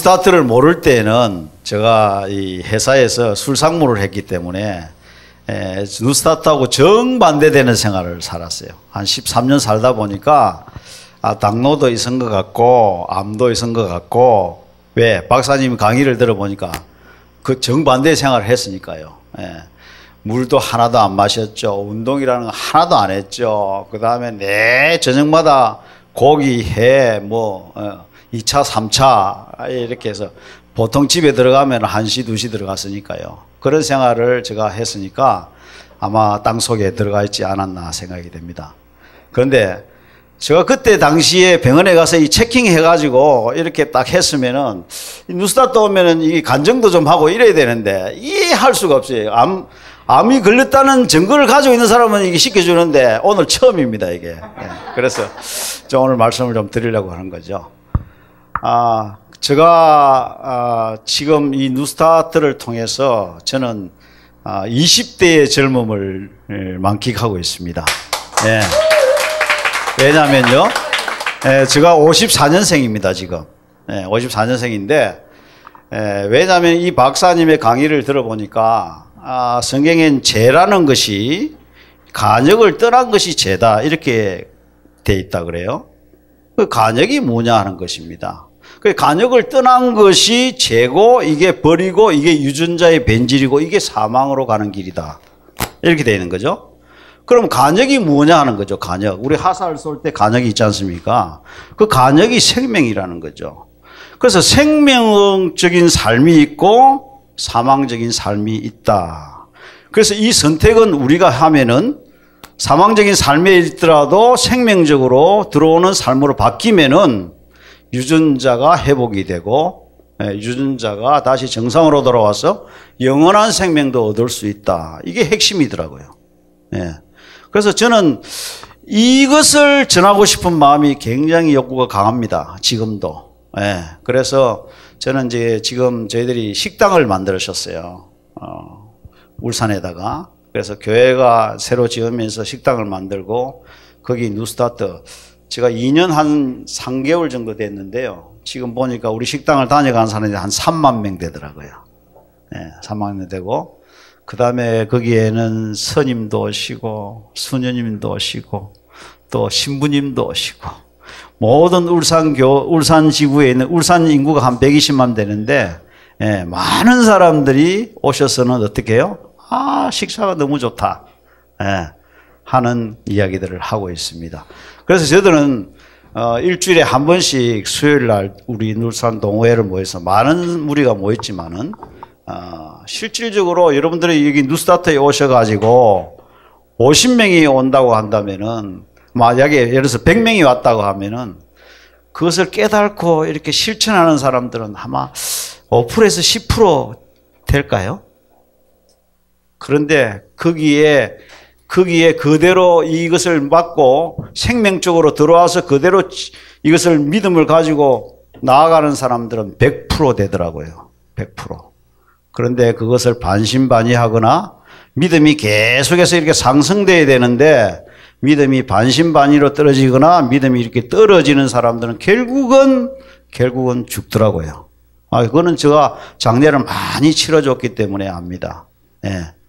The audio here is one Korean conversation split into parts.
스타트를 모를 때는 제가 이 회사에서 술상무를 했기 때문에 에, 뉴스타트하고 정반대되는 생활을 살았어요. 한 13년 살다 보니까 아, 당뇨도 있은 것 같고 암도 있은 것 같고 왜 박사님 강의를 들어보니까 그 정반대 생활을 했으니까요. 예. 물도 하나도 안 마셨죠. 운동이라는 거 하나도 안 했죠. 그 다음에 내 저녁마다 고기, 해, 뭐 어, 2차, 3차 이렇게 해서 보통 집에 들어가면 1시, 2시 들어갔으니까요. 그런 생활을 제가 했으니까 아마 땅 속에 들어가 있지 않았나 생각이 됩니다. 그런데 제가 그때 당시에 병원에 가서 이 체킹 해가지고 이렇게 딱 했으면은 뉴스타트 오면은 이 간정도 좀 하고 이래야 되는데 이해 할 수가 없어요. 암, 암이 걸렸다는 증거를 가지고 있는 사람은 이게 시켜주는데 오늘 처음입니다, 이게. 네. 그래서 저 오늘 말씀을 좀 드리려고 하는 거죠. 아, 제가 아, 지금 이 뉴스타트를 통해서 저는 아, 20대의 젊음을 만끽하고 있습니다. 예. 왜냐면요. 예, 제가 54년생입니다, 지금. 예, 54년생인데, 예, 왜냐면 이 박사님의 강의를 들어보니까, 아, 성경엔 죄라는 것이 간역을 떠난 것이 죄다. 이렇게 돼 있다 그래요. 그 간역이 뭐냐 하는 것입니다. 그 간역을 떠난 것이 죄고 이게 버리고 이게 유전자의 변질이고 이게 사망으로 가는 길이다. 이렇게 되는 거죠. 그럼 간역이 뭐냐 하는 거죠. 간역. 우리 하사를 쏠 때 간역이 있지 않습니까? 그 간역이 생명이라는 거죠. 그래서 생명적인 삶이 있고 사망적인 삶이 있다. 그래서 이 선택은 우리가 하면은 사망적인 삶에 있더라도 생명적으로 들어오는 삶으로 바뀌면은 유전자가 회복이 되고 예, 유전자가 다시 정상으로 돌아와서 영원한 생명도 얻을 수 있다. 이게 핵심이더라고요. 예. 그래서 저는 이것을 전하고 싶은 마음이 굉장히 욕구가 강합니다. 지금도. 예. 그래서 저는 이제 지금 저희들이 식당을 만들으셨어요. 어, 울산에다가. 그래서 교회가 새로 지으면서 식당을 만들고 거기 뉴스타트 제가 2년 한 3개월 정도 됐는데요. 지금 보니까 우리 식당을 다녀간 사람이 한 3만 명 되더라고요. 네, 3만 명 되고, 그 다음에 거기에는 스님도 오시고, 수녀님도 오시고, 또 신부님도 오시고, 모든 울산교, 울산 지구에 있는, 울산 인구가 한 120만 되는데, 예, 많은 사람들이 오셔서는 어떻게 해요? 아, 식사가 너무 좋다. 예, 하는 이야기들을 하고 있습니다. 그래서 저들은 어, 일주일에 한 번씩 수요일 날 우리 울산 동호회를 모여서 많은 무리가 모였지만은 어, 실질적으로 여러분들이 여기 뉴스타트에 오셔가지고 50명이 온다고 한다면은 만약에 예를 들어서 100명이 왔다고 하면은 그것을 깨닫고 이렇게 실천하는 사람들은 아마 5%에서 10% 될까요? 그런데 거기에 거기에 그대로 이것을 받고 생명적으로 들어와서 그대로 이것을 믿음을 가지고 나아가는 사람들은 100% 되더라고요. 100%. 그런데 그것을 반신반의하거나 믿음이 계속해서 이렇게 상승돼야 되는데 믿음이 반신반의로 떨어지거나 믿음이 이렇게 떨어지는 사람들은 결국은 결국은 죽더라고요. 아, 그거는 제가 장례를 많이 치러줬기 때문에 압니다. 예.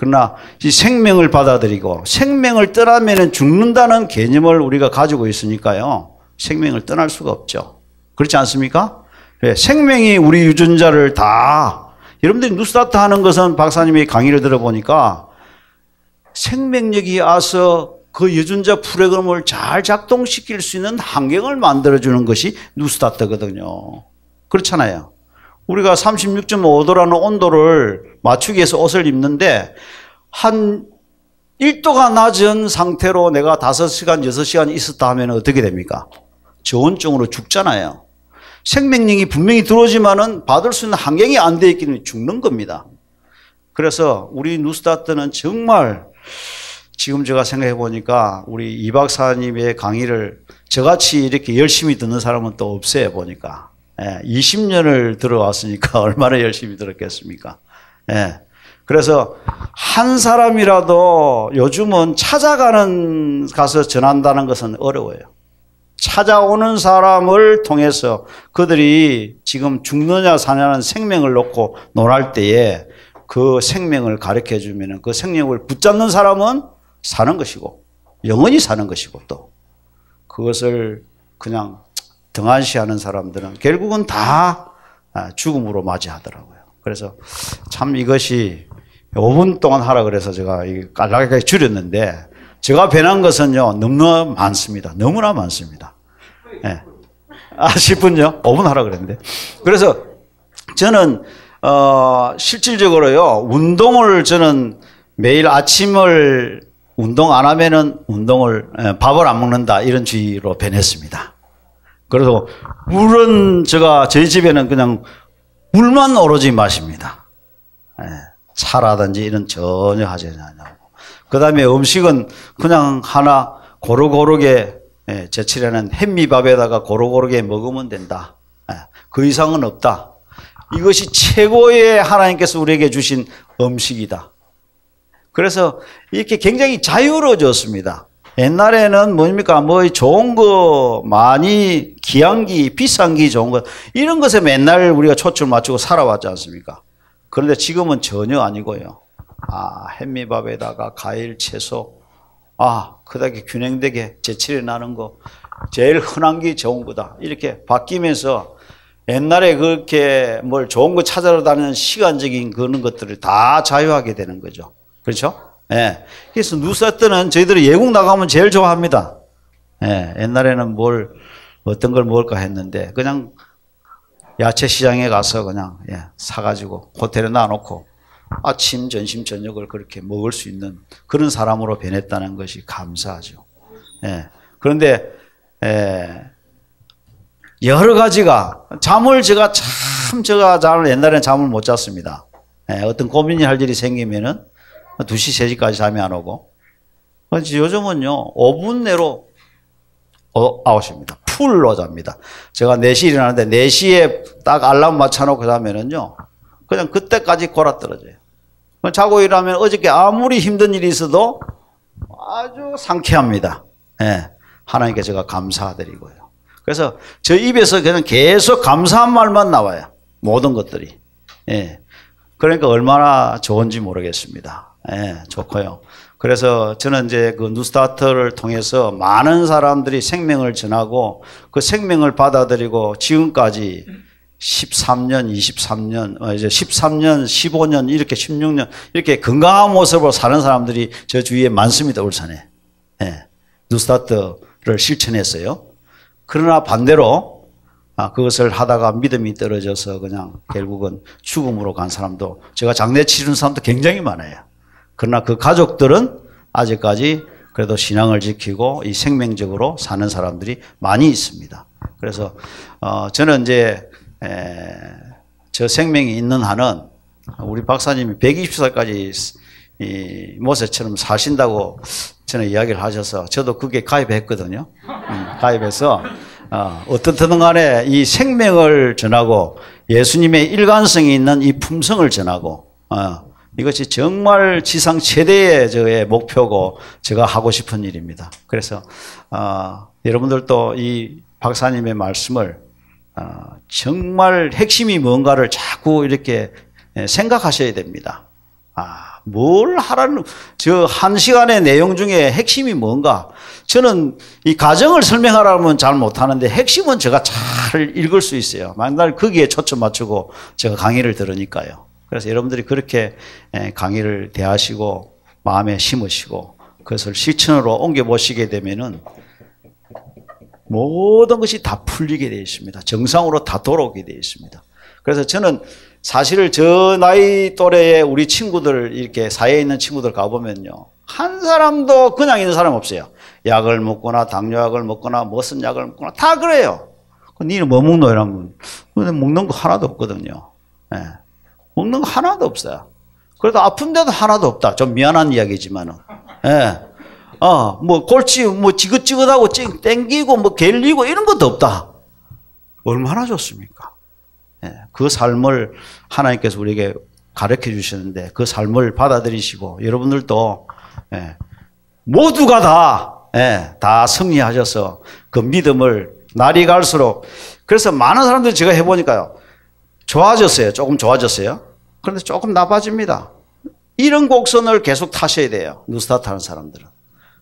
네. 그러나 이 생명을 받아들이고 생명을 떠나면 죽는다는 개념을 우리가 가지고 있으니까요. 생명을 떠날 수가 없죠. 그렇지 않습니까? 네, 생명이 우리 유전자를 다 여러분들이 뉴스타트 하는 것은 박사님의 강의를 들어보니까 생명력이 와서 그 유전자 프로그램을 잘 작동시킬 수 있는 환경을 만들어주는 것이 뉴스타트거든요. 그렇잖아요. 우리가 36.5도라는 온도를 맞추기 위해서 옷을 입는데 한 1도가 낮은 상태로 내가 5시간, 6시간 있었다 하면 어떻게 됩니까? 저온증으로 죽잖아요. 생명력이 분명히 들어오지만은 받을 수 있는 환경이 안 되어 있기 때문에 죽는 겁니다. 그래서 우리 누스타트는 정말 지금 제가 생각해 보니까 우리 이 박사님의 강의를 저같이 이렇게 열심히 듣는 사람은 또 없어요, 보니까. 예, 20년을 들어왔으니까 얼마나 열심히 들었겠습니까? 예. 그래서 한 사람이라도 요즘은 찾아가는 가서 전한다는 것은 어려워요. 찾아오는 사람을 통해서 그들이 지금 죽느냐 사냐는 생명을 놓고 논할 때에 그 생명을 가르쳐 주면 그 생명을 붙잡는 사람은 사는 것이고 영원히 사는 것이고 또 그것을 그냥 등한시하는 사람들은 결국은 다 아, 죽음으로 맞이하더라고요. 그래서 참 이것이 5분 동안 하라 그래서 제가 깔라하게 줄였는데 제가 변한 것은요 너무나 많습니다. 너무나 많습니다. 예. 아 10분요? 5분 하라 그랬는데 그래서 저는 어 실질적으로요 운동을 저는 매일 아침을 운동 안 하면은 운동을 예, 밥을 안 먹는다 이런 주의로 변했습니다. 그래서 물은 제가 저희 집에는 그냥 물만 오로지 마십니다. 예, 차라든지 이런 전혀 하지 않냐고. 그 다음에 음식은 그냥 하나 고루고루게 예, 제칠에는 햄미밥에다가 고루고루게 먹으면 된다. 예, 그 이상은 없다. 이것이 최고의 하나님께서 우리에게 주신 음식이다. 그래서 이렇게 굉장히 자유로워졌습니다. 옛날에는 뭡니까? 뭐 좋은 거, 많이 귀한 기, 비싼 기 좋은 거, 이런 것에 맨날 우리가 초점 맞추고 살아왔지 않습니까? 그런데 지금은 전혀 아니고요. 아, 햄미밥에다가 과일, 채소, 아, 그다게 균형되게 제칠해 나는 거, 제일 흔한 게 좋은 거다. 이렇게 바뀌면서 옛날에 그렇게 뭘 좋은 거 찾아러 다니는 시간적인 그런 것들을 다 자유하게 되는 거죠. 그렇죠? 예. 그래서 누사트는 저희들이 예국 나가면 제일 좋아합니다. 예. 옛날에는 뭘, 어떤 걸 먹을까 했는데, 그냥 야채 시장에 가서 그냥, 예, 사가지고 호텔에 놔놓고 아침, 점심, 저녁을 그렇게 먹을 수 있는 그런 사람으로 변했다는 것이 감사하죠. 예. 그런데, 예, 여러 가지가, 잠을 제가 참, 제가 잘 옛날에는 잠을 못 잤습니다. 예, 어떤 고민이 할 일이 생기면은 2시, 3시까지 잠이 안 오고. 요즘은요, 5분 내로 어, 아웃입니다. 풀로 잡니다. 제가 4시 일어나는데 4시에 딱 알람 맞춰놓고 자면은요, 그냥 그때까지 골아 떨어져요. 자고 일하면 어저께 아무리 힘든 일이 있어도 아주 상쾌합니다. 예. 하나님께 제가 감사드리고요. 그래서 저 입에서 그냥 계속 감사한 말만 나와요. 모든 것들이. 예. 그러니까 얼마나 좋은지 모르겠습니다. 예, 좋고요. 그래서 저는 이제 그 뉴스타트를 통해서 많은 사람들이 생명을 전하고 그 생명을 받아들이고 지금까지 13년, 23년, 어, 이제 13년, 15년, 이렇게 16년, 이렇게 건강한 모습으로 사는 사람들이 저 주위에 많습니다, 울산에. 예. 뉴스타트를 실천했어요. 그러나 반대로, 아, 그것을 하다가 믿음이 떨어져서 그냥 결국은 죽음으로 간 사람도, 제가 장례 치르는 사람도 굉장히 많아요. 그러나 그 가족들은 아직까지 그래도 신앙을 지키고 이 생명적으로 사는 사람들이 많이 있습니다. 그래서 어 저는 이제 저 생명이 있는 한은 우리 박사님이 120살까지 이 모세처럼 사신다고 저는 이야기를 하셔서 저도 그게 가입했거든요. 음, 가입해서 어, 어떻든 간에 이 생명을 전하고 예수님의 일관성이 있는 이 품성을 전하고 어, 이것이 정말 지상 최대의 저의 목표고 제가 하고 싶은 일입니다. 그래서 어, 여러분들도 이 박사님의 말씀을 어, 정말 핵심이 뭔가를 자꾸 이렇게 생각하셔야 됩니다. 아, 뭘 하라는, 저 한 시간의 내용 중에 핵심이 뭔가. 저는 이 가정을 설명하라면 잘 못하는데 핵심은 제가 잘 읽을 수 있어요. 맨날 거기에 초점 맞추고 제가 강의를 들으니까요. 그래서 여러분들이 그렇게 강의를 대하시고 마음에 심으시고 그것을 실천으로 옮겨 보시게 되면은 모든 것이 다 풀리게 되어 있습니다. 정상으로 다 돌아오게 되어 있습니다. 그래서 저는 사실 저 나이 또래의 우리 친구들 이렇게 사회에 있는 친구들 가보면요. 한 사람도 그냥 있는 사람 없어요. 약을 먹거나 당뇨약을 먹거나 무슨 약을 먹거나 다 그래요. 니는 뭐 먹노? 이러면 먹는 거 하나도 없거든요. 네. 먹는 거 하나도 없어요. 그래도 아픈데도 하나도 없다. 좀 미안한 이야기지만은. 예. 어, 뭐 골치 뭐 지긋지긋하고 땡기고 뭐 갤리고 이런 것도 없다. 얼마나 좋습니까? 예. 그 삶을 하나님께서 우리에게 가르쳐 주시는데 그 삶을 받아들이시고 여러분들도 예. 모두가 다 예, 다 승리하셔서 그 믿음을 날이 갈수록 그래서 많은 사람들이 제가 해보니까요. 좋아졌어요. 조금 좋아졌어요. 그런데 조금 나빠집니다. 이런 곡선을 계속 타셔야 돼요. 누스타트 하는 사람들은.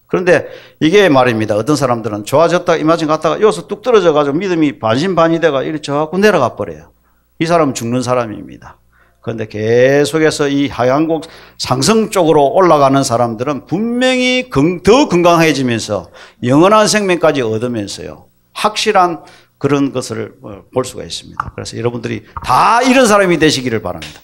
그런데 이게 말입니다. 어떤 사람들은 좋아졌다 이마진 갔다가 여기서 뚝 떨어져 가지고 믿음이 반신반의 돼가 이렇게 저갖고 내려가 버려요. 이 사람은 죽는 사람입니다. 그런데 계속해서 이 하향곡 상승 쪽으로 올라가는 사람들은 분명히 더 건강해지면서 영원한 생명까지 얻으면서요. 확실한 그런 것을 볼 수가 있습니다. 그래서 여러분들이 다 이런 사람이 되시기를 바랍니다.